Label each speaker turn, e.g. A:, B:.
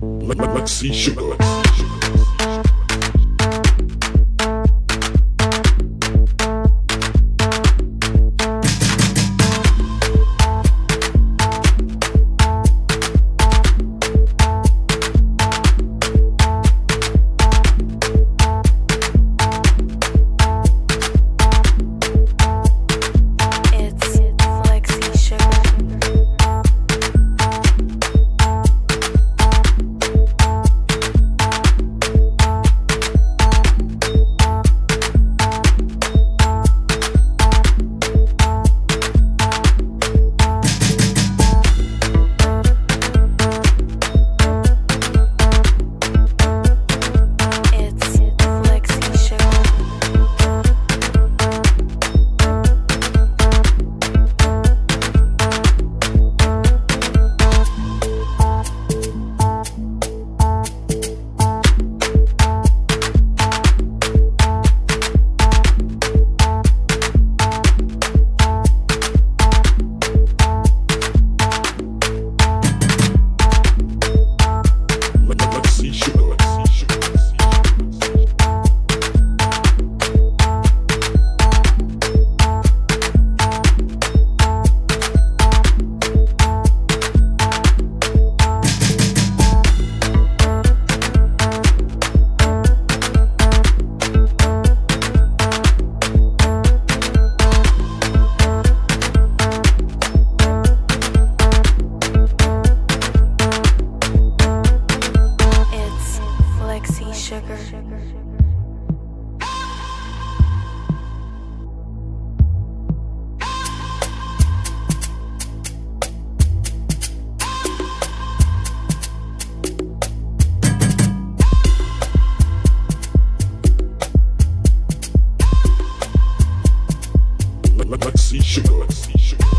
A: Let's see sugar. sugar. Let's see sugar. Let's see sugar.